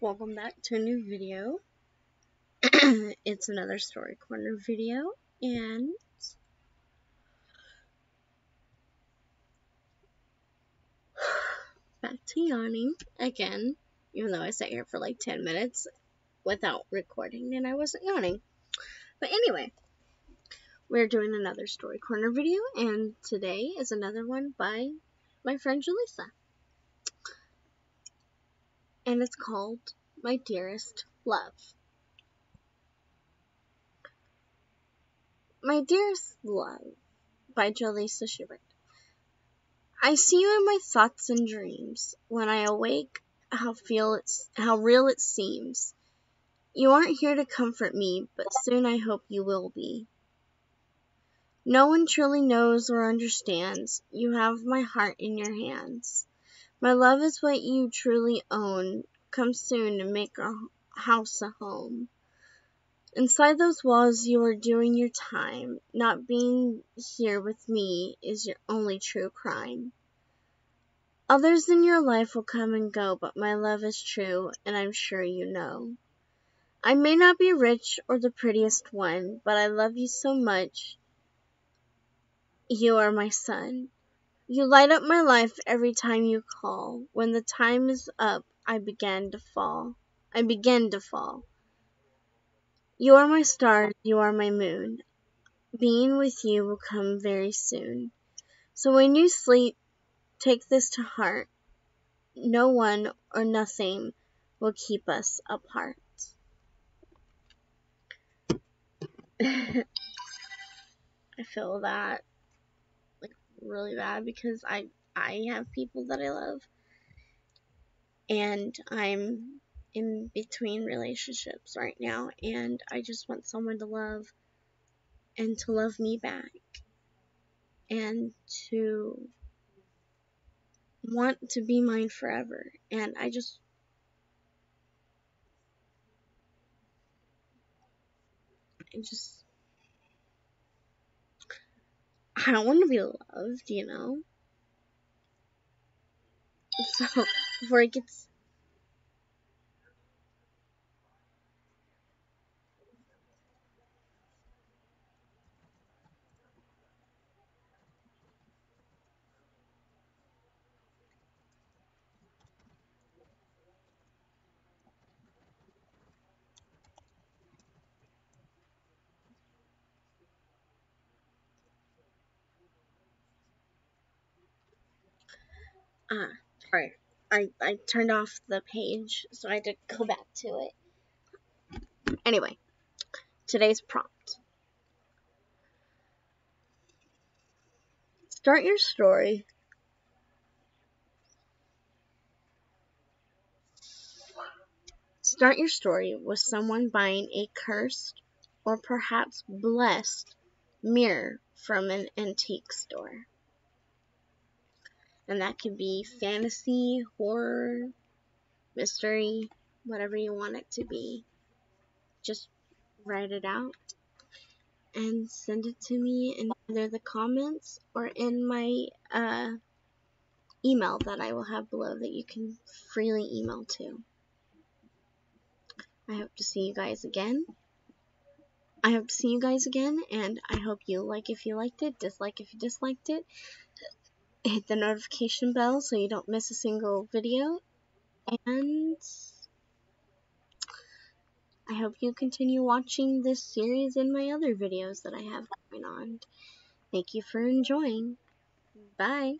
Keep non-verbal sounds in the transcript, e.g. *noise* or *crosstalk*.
welcome back to a new video. *clears throat* it's another story corner video and *sighs* back to yawning again, even though I sat here for like 10 minutes without recording and I wasn't yawning. But anyway, we're doing another story corner video and today is another one by my friend Joelysa and it's called My Dearest Love. My Dearest Love by Joelysa Schubert. I see you in my thoughts and dreams. When I awake, how feel it's how real it seems. You aren't here to comfort me, but soon I hope you will be. No one truly knows or understands. You have my heart in your hands. My love is what you truly own. Come soon and make our house a home. Inside those walls, you are doing your time. Not being here with me is your only true crime. Others in your life will come and go, but my love is true, and I'm sure you know. I may not be rich or the prettiest one, but I love you so much. You are my son. You light up my life every time you call. When the time is up, I begin to fall. I begin to fall. You are my star, you are my moon. Being with you will come very soon. So when you sleep, take this to heart. No one or nothing will keep us apart. *laughs* I feel that really bad because I I have people that I love. And I'm in between relationships right now and I just want someone to love and to love me back. And to want to be mine forever. And I just I just I don't want to be loved, you know? *laughs* So, before it gets Ah, sorry. I, I turned off the page, so I had to go back to it. Anyway, today's prompt. Start your story Start your story with someone buying a cursed or perhaps blessed mirror from an antique store and that could be fantasy, horror, mystery, whatever you want it to be. Just write it out and send it to me in either the comments or in my uh, email that I will have below that you can freely email to. I hope to see you guys again. I hope to see you guys again, and I hope you like if you liked it, dislike if you disliked it, hit the notification bell so you don't miss a single video. And I hope you continue watching this series and my other videos that I have going on. Thank you for enjoying. Bye.